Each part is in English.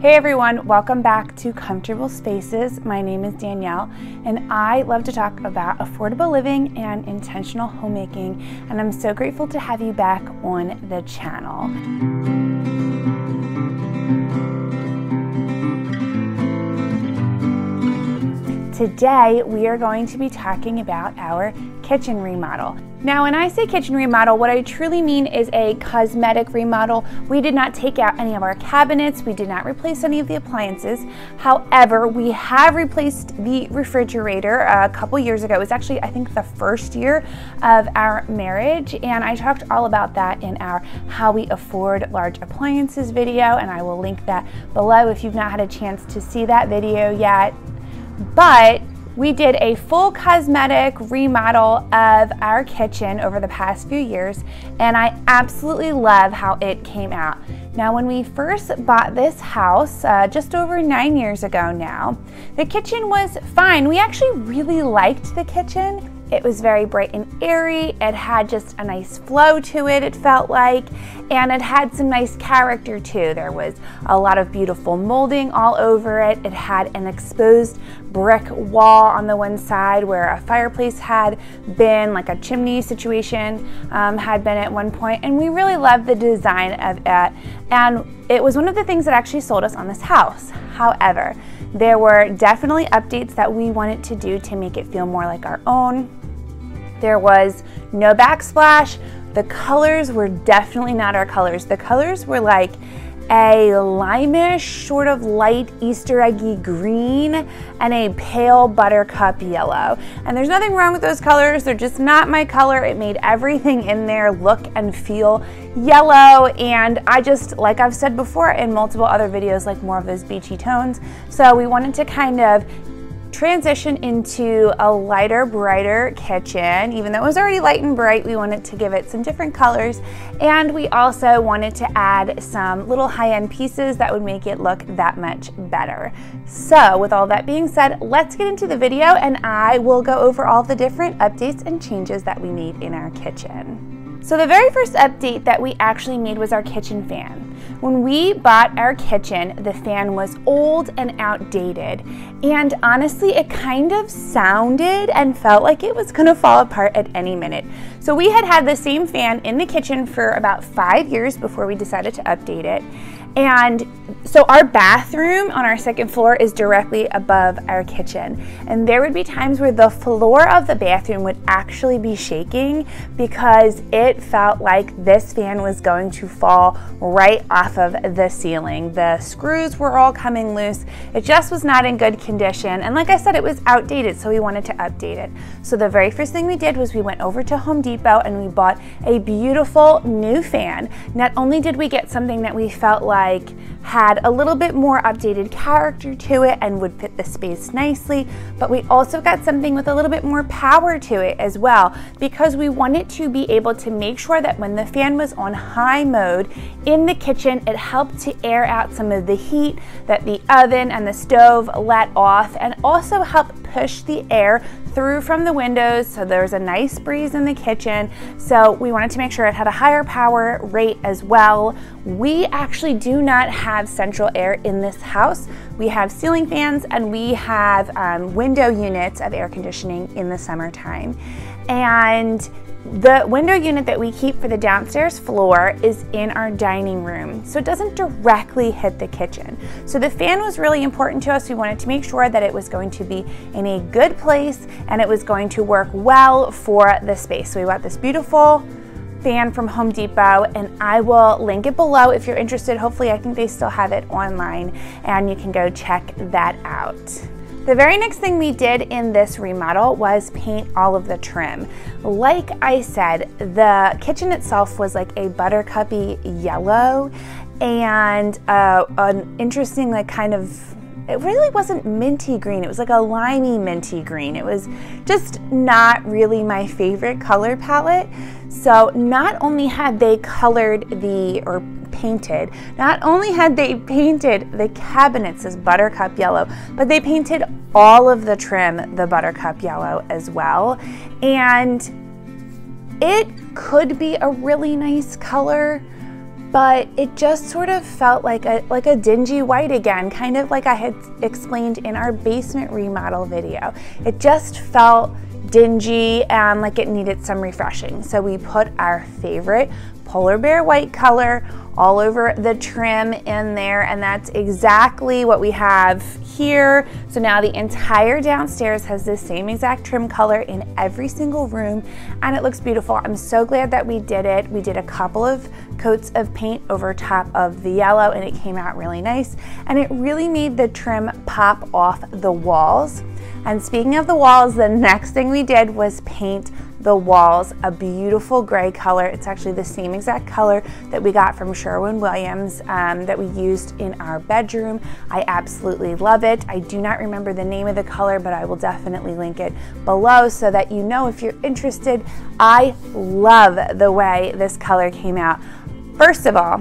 Hey everyone, welcome back to Comfortable Spaces. My name is Danielle and I love to talk about affordable living and intentional homemaking and I'm so grateful to have you back on the channel. Today we are going to be talking about our kitchen remodel. Now, when I say kitchen remodel, what I truly mean is a cosmetic remodel. We did not take out any of our cabinets. We did not replace any of the appliances. However, we have replaced the refrigerator uh, a couple years ago. It was actually, I think, the first year of our marriage. And I talked all about that in our How We Afford Large Appliances video. And I will link that below if you've not had a chance to see that video yet. But we did a full cosmetic remodel of our kitchen over the past few years, and I absolutely love how it came out. Now, when we first bought this house, uh, just over nine years ago now, the kitchen was fine. We actually really liked the kitchen. It was very bright and airy. It had just a nice flow to it, it felt like, and it had some nice character too. There was a lot of beautiful molding all over it. It had an exposed brick wall on the one side where a fireplace had been, like a chimney situation um, had been at one point. point, and we really loved the design of it. And it was one of the things that actually sold us on this house. However, there were definitely updates that we wanted to do to make it feel more like our own. There was no backsplash. The colors were definitely not our colors. The colors were like a limeish, sort of light Easter eggy green, and a pale buttercup yellow. And there's nothing wrong with those colors. They're just not my color. It made everything in there look and feel yellow. And I just, like I've said before in multiple other videos, like more of those beachy tones. So we wanted to kind of transition into a lighter, brighter kitchen. Even though it was already light and bright, we wanted to give it some different colors. And we also wanted to add some little high-end pieces that would make it look that much better. So with all that being said, let's get into the video and I will go over all the different updates and changes that we made in our kitchen. So the very first update that we actually made was our kitchen fan. When we bought our kitchen, the fan was old and outdated, and honestly, it kind of sounded and felt like it was gonna fall apart at any minute. So we had had the same fan in the kitchen for about five years before we decided to update it. And so our bathroom on our second floor is directly above our kitchen. And there would be times where the floor of the bathroom would actually be shaking because it felt like this fan was going to fall right off of the ceiling. The screws were all coming loose. It just was not in good condition. And like I said, it was outdated, so we wanted to update it. So the very first thing we did was we went over to Home Depot and we bought a beautiful new fan. Not only did we get something that we felt like like had a little bit more updated character to it and would fit the space nicely, but we also got something with a little bit more power to it as well because we wanted to be able to make sure that when the fan was on high mode in the kitchen, it helped to air out some of the heat that the oven and the stove let off and also help push the air through from the windows so there's a nice breeze in the kitchen. So we wanted to make sure it had a higher power rate as well. We actually do not have central air in this house. We have ceiling fans and we have um, window units of air conditioning in the summertime. And the window unit that we keep for the downstairs floor is in our dining room, so it doesn't directly hit the kitchen. So the fan was really important to us. We wanted to make sure that it was going to be in a good place and it was going to work well for the space. So we got this beautiful fan from Home Depot and I will link it below if you're interested. Hopefully I think they still have it online and you can go check that out. The very next thing we did in this remodel was paint all of the trim. Like I said, the kitchen itself was like a buttercupy yellow and uh, an interesting like kind of it really wasn't minty green. It was like a limey minty green. It was just not really my favorite color palette. So not only had they colored the, or painted, not only had they painted the cabinets as buttercup yellow, but they painted all of the trim the buttercup yellow as well. And it could be a really nice color, but it just sort of felt like a, like a dingy white again, kind of like I had explained in our basement remodel video. It just felt dingy and like it needed some refreshing. So we put our favorite polar bear white color all over the trim in there and that's exactly what we have here. So now the entire downstairs has the same exact trim color in every single room and it looks beautiful. I'm so glad that we did it. We did a couple of coats of paint over top of the yellow and it came out really nice and it really made the trim pop off the walls. And speaking of the walls, the next thing we did was paint the walls a beautiful gray color. It's actually the same exact color that we got from Sherwin-Williams um, that we used in our bedroom. I absolutely love it. I do not remember the name of the color, but I will definitely link it below so that you know if you're interested. I love the way this color came out. First of all,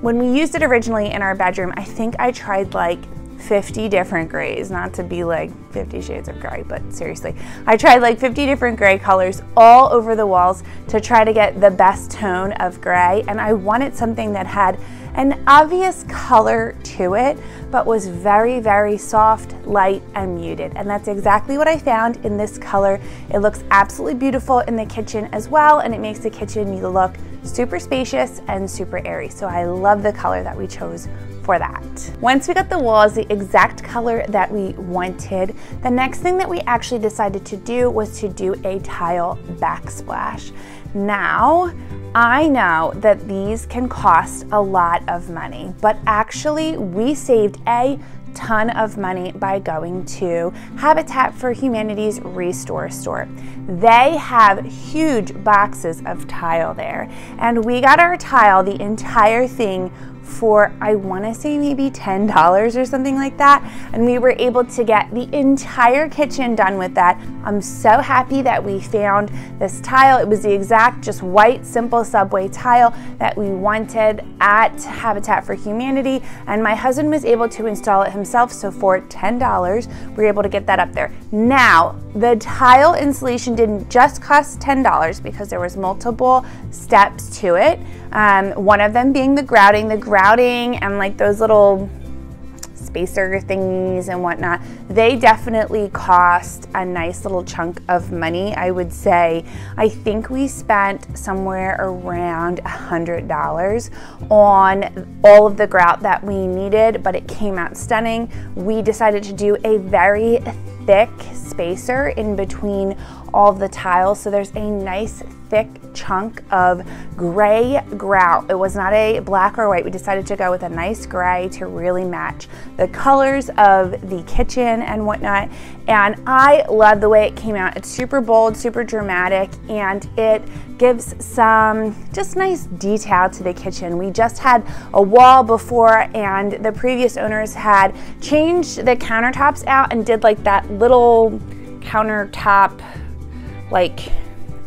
when we used it originally in our bedroom, I think I tried like 50 different grays, not to be like 50 shades of gray, but seriously. I tried like 50 different gray colors all over the walls to try to get the best tone of gray. And I wanted something that had an obvious color to it, but was very, very soft, light, and muted. And that's exactly what I found in this color. It looks absolutely beautiful in the kitchen as well, and it makes the kitchen look super spacious and super airy. So I love the color that we chose for that. Once we got the walls the exact color that we wanted, the next thing that we actually decided to do was to do a tile backsplash. Now, I know that these can cost a lot of money, but actually we saved a ton of money by going to Habitat for Humanity's Restore Store. They have huge boxes of tile there, and we got our tile, the entire thing, for I want to say maybe $10 or something like that. And we were able to get the entire kitchen done with that. I'm so happy that we found this tile. It was the exact just white simple subway tile that we wanted at Habitat for Humanity. And my husband was able to install it himself. So for $10, we were able to get that up there. Now, the tile installation didn't just cost $10 because there was multiple steps to it. Um, one of them being the grouting. The grouting and like those little spacer thingies and whatnot, they definitely cost a nice little chunk of money, I would say. I think we spent somewhere around a $100 on all of the grout that we needed, but it came out stunning. We decided to do a very thick spacer in between all the tiles, so there's a nice thick chunk of gray grout. It was not a black or white. We decided to go with a nice gray to really match the colors of the kitchen and whatnot. And I love the way it came out. It's super bold, super dramatic, and it gives some just nice detail to the kitchen. We just had a wall before and the previous owners had changed the countertops out and did like that little countertop like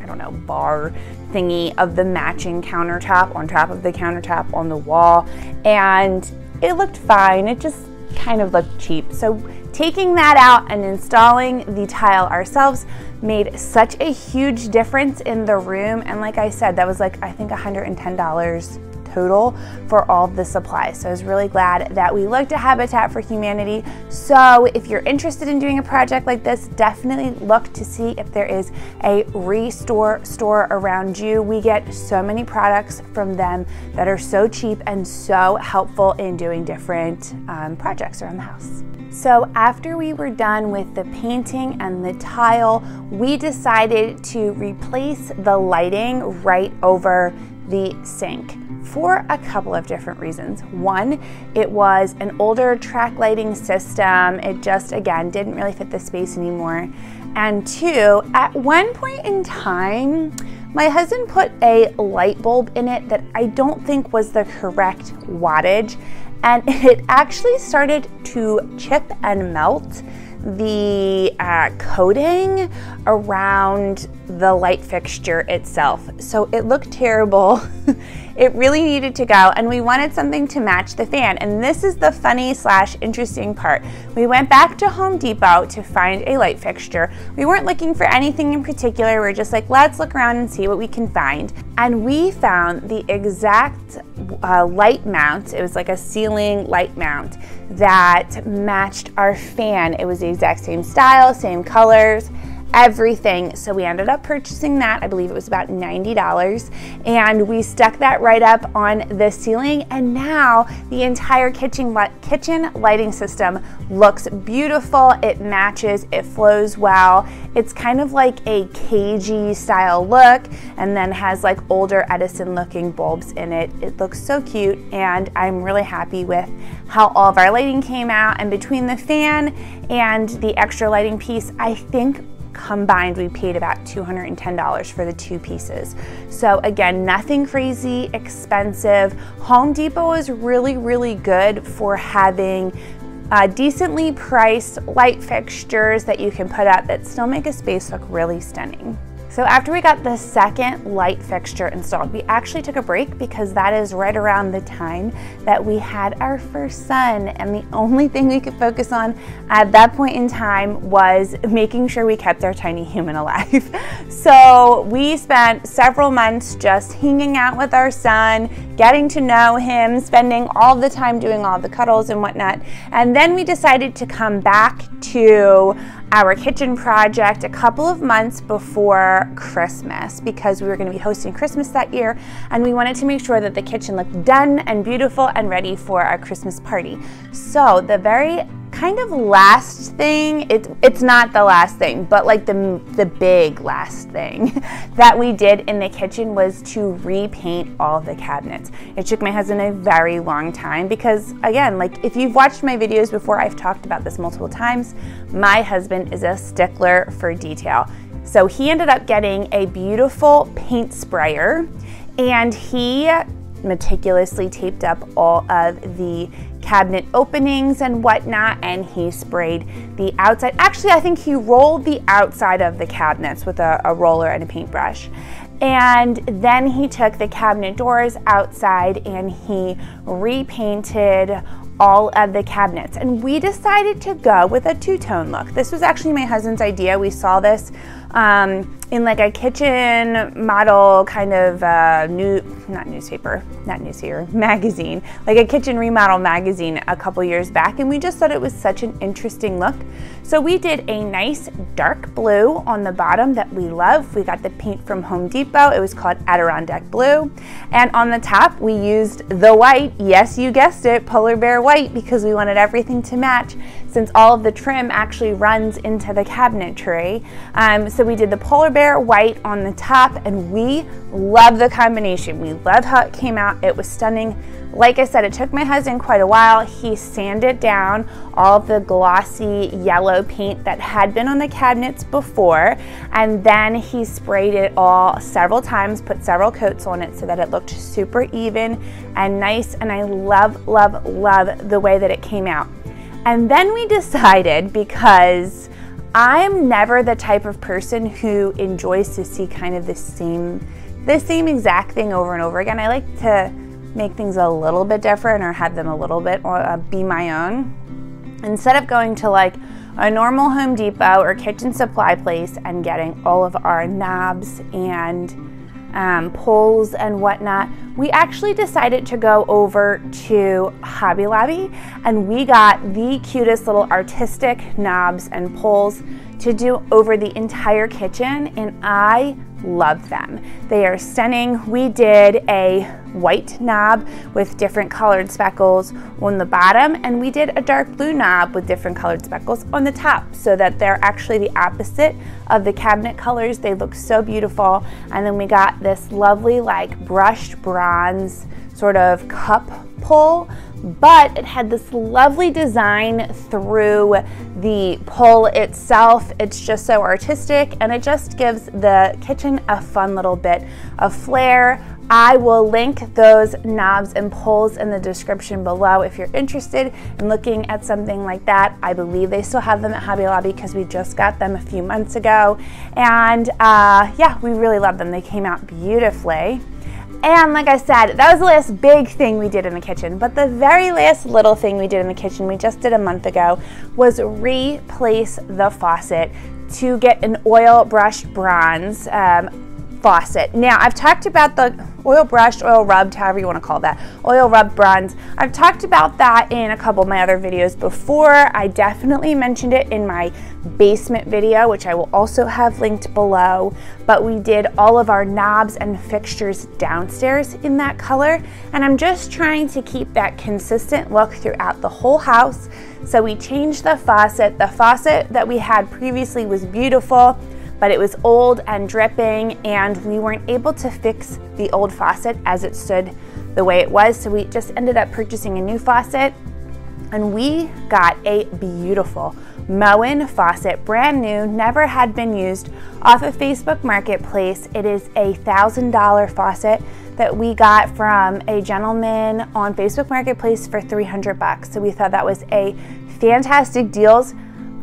I don't know, bar thingy of the matching countertop on top of the countertop on the wall. And it looked fine. It just kind of looked cheap. So taking that out and installing the tile ourselves made such a huge difference in the room. And like I said, that was like, I think $110 total for all the supplies. So I was really glad that we looked at Habitat for Humanity. So if you're interested in doing a project like this, definitely look to see if there is a restore store around you. We get so many products from them that are so cheap and so helpful in doing different um, projects around the house. So after we were done with the painting and the tile, we decided to replace the lighting right over the sink for a couple of different reasons. One, it was an older track lighting system. It just, again, didn't really fit the space anymore. And two, at one point in time, my husband put a light bulb in it that I don't think was the correct wattage, and it actually started to chip and melt the uh, coating around the light fixture itself. So it looked terrible. It really needed to go and we wanted something to match the fan. And this is the funny slash interesting part. We went back to Home Depot to find a light fixture. We weren't looking for anything in particular. We we're just like, let's look around and see what we can find. And we found the exact uh, light mount. It was like a ceiling light mount that matched our fan. It was the exact same style, same colors everything. So we ended up purchasing that. I believe it was about $90. And we stuck that right up on the ceiling. And now the entire kitchen, kitchen lighting system looks beautiful. It matches, it flows well. It's kind of like a cagey style look and then has like older Edison looking bulbs in it. It looks so cute and I'm really happy with how all of our lighting came out. And between the fan and the extra lighting piece, I think combined we paid about $210 for the two pieces. So again, nothing crazy expensive. Home Depot is really, really good for having uh, decently priced light fixtures that you can put up that still make a space look really stunning. So after we got the second light fixture installed, we actually took a break because that is right around the time that we had our first son. And the only thing we could focus on at that point in time was making sure we kept our tiny human alive. so we spent several months just hanging out with our son, getting to know him, spending all the time doing all the cuddles and whatnot. And then we decided to come back to our kitchen project a couple of months before Christmas because we were going to be hosting Christmas that year and we wanted to make sure that the kitchen looked done and beautiful and ready for our Christmas party. So the very kind of last thing, it, it's not the last thing, but like the, the big last thing that we did in the kitchen was to repaint all the cabinets. It took my husband a very long time because again, like if you've watched my videos before, I've talked about this multiple times. My husband is a stickler for detail. So he ended up getting a beautiful paint sprayer and he meticulously taped up all of the cabinet openings and whatnot, and he sprayed the outside. Actually, I think he rolled the outside of the cabinets with a, a roller and a paintbrush. And then he took the cabinet doors outside and he repainted all of the cabinets. And we decided to go with a two-tone look. This was actually my husband's idea. We saw this um, in like a kitchen model kind of uh, new, not newspaper, not newspaper, magazine, like a kitchen remodel magazine a couple years back. And we just thought it was such an interesting look. So we did a nice dark blue on the bottom that we love. We got the paint from Home Depot. It was called Adirondack Blue. And on the top, we used the white, yes, you guessed it, polar bear white, because we wanted everything to match since all of the trim actually runs into the cabinetry. Um, so we did the polar bear white on the top and we love the combination. We love how it came out. It was stunning. Like I said, it took my husband quite a while. He sanded down all the glossy yellow paint that had been on the cabinets before, and then he sprayed it all several times, put several coats on it so that it looked super even and nice, and I love, love, love the way that it came out. And then we decided because I'm never the type of person who enjoys to see kind of the same the same exact thing over and over again. I like to make things a little bit different or have them a little bit uh, be my own. Instead of going to like a normal Home Depot or kitchen supply place and getting all of our knobs and um, pulls and whatnot, we actually decided to go over to Hobby Lobby and we got the cutest little artistic knobs and pulls to do over the entire kitchen and I love them. They are stunning. We did a white knob with different colored speckles on the bottom and we did a dark blue knob with different colored speckles on the top so that they're actually the opposite of the cabinet colors. They look so beautiful. And then we got this lovely like brushed bronze sort of cup pull but it had this lovely design through the pull itself. It's just so artistic and it just gives the kitchen a fun little bit of flair. I will link those knobs and pulls in the description below if you're interested in looking at something like that. I believe they still have them at Hobby Lobby because we just got them a few months ago. And uh, yeah, we really love them. They came out beautifully. And like I said, that was the last big thing we did in the kitchen. But the very last little thing we did in the kitchen, we just did a month ago, was replace the faucet to get an oil brushed bronze um, faucet. Now, I've talked about the oil brushed, oil rubbed, however you want to call that, oil rubbed bronze. I've talked about that in a couple of my other videos before. I definitely mentioned it in my basement video, which I will also have linked below. But we did all of our knobs and fixtures downstairs in that color. And I'm just trying to keep that consistent look throughout the whole house. So we changed the faucet. The faucet that we had previously was beautiful but it was old and dripping and we weren't able to fix the old faucet as it stood the way it was. So we just ended up purchasing a new faucet and we got a beautiful Moen faucet, brand new, never had been used off of Facebook Marketplace. It is a $1,000 faucet that we got from a gentleman on Facebook Marketplace for 300 bucks. So we thought that was a fantastic deals.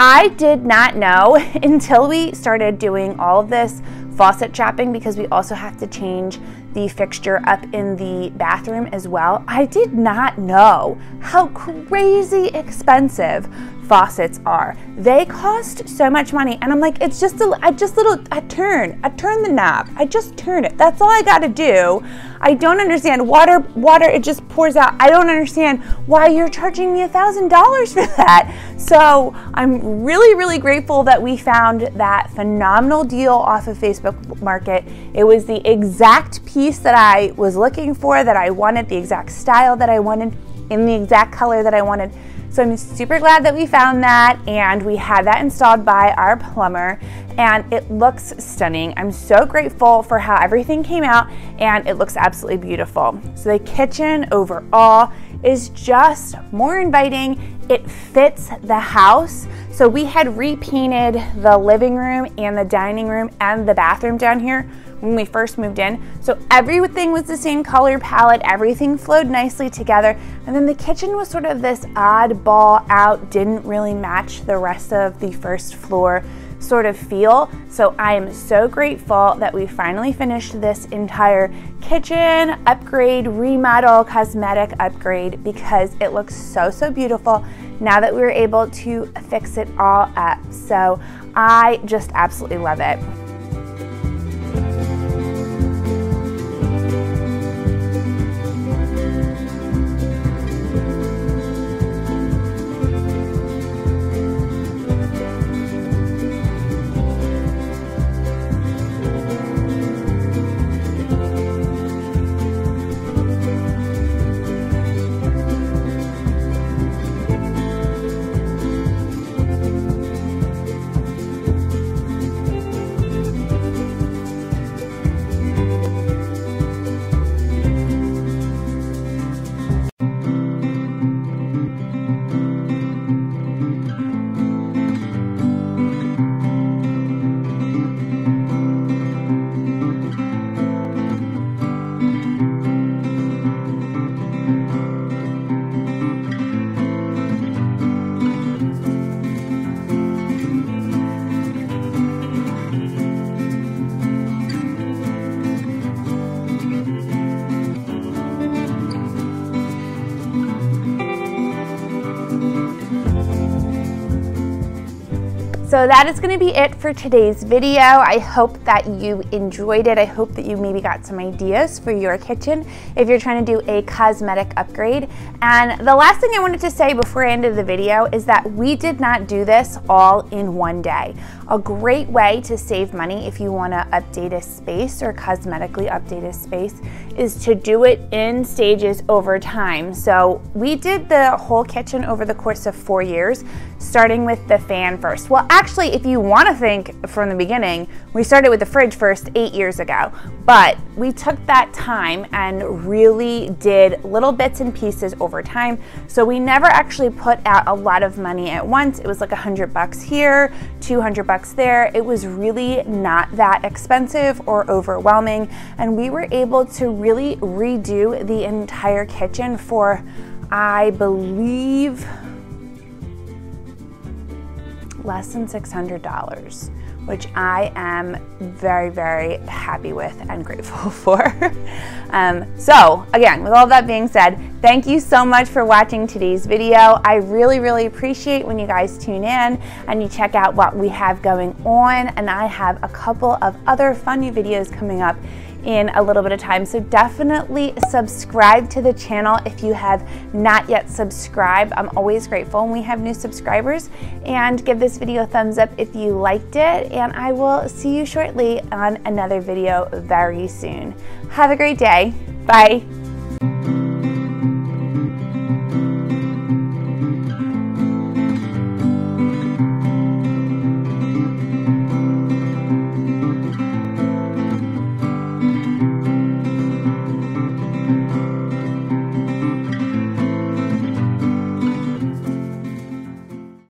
I did not know until we started doing all of this faucet chopping because we also have to change the fixture up in the bathroom as well. I did not know how crazy expensive faucets are. They cost so much money and I'm like, it's just a, I just little, I turn, I turn the knob, I just turn it. That's all I gotta do. I don't understand water, water, it just pours out. I don't understand why you're charging me a thousand dollars for that. So I'm really, really grateful that we found that phenomenal deal off of Facebook Market. It was the exact piece that I was looking for, that I wanted, the exact style that I wanted, in the exact color that I wanted. So I'm super glad that we found that and we had that installed by our plumber and it looks stunning. I'm so grateful for how everything came out and it looks absolutely beautiful. So the kitchen overall is just more inviting. It fits the house. So we had repainted the living room and the dining room and the bathroom down here when we first moved in. So everything was the same color palette, everything flowed nicely together. And then the kitchen was sort of this oddball out, didn't really match the rest of the first floor sort of feel. So I am so grateful that we finally finished this entire kitchen upgrade, remodel, cosmetic upgrade because it looks so, so beautiful now that we were able to fix it all up. So I just absolutely love it. So that is gonna be it for today's video. I hope that you enjoyed it. I hope that you maybe got some ideas for your kitchen if you're trying to do a cosmetic upgrade. And the last thing I wanted to say before I ended the video is that we did not do this all in one day. A great way to save money if you wanna update a space or cosmetically update a space is to do it in stages over time. So we did the whole kitchen over the course of four years, starting with the fan first. Well, actually, if you want to think from the beginning, we started with the fridge first eight years ago, but we took that time and really did little bits and pieces over time. So we never actually put out a lot of money at once. It was like a hundred bucks here, 200 bucks there. It was really not that expensive or overwhelming. And we were able to really redo the entire kitchen for, I believe, less than $600 which I am very, very happy with and grateful for. um, so again, with all that being said, thank you so much for watching today's video. I really, really appreciate when you guys tune in and you check out what we have going on. And I have a couple of other fun new videos coming up in a little bit of time. So definitely subscribe to the channel if you have not yet subscribed. I'm always grateful when we have new subscribers and give this video a thumbs up if you liked it and I will see you shortly on another video very soon. Have a great day. Bye.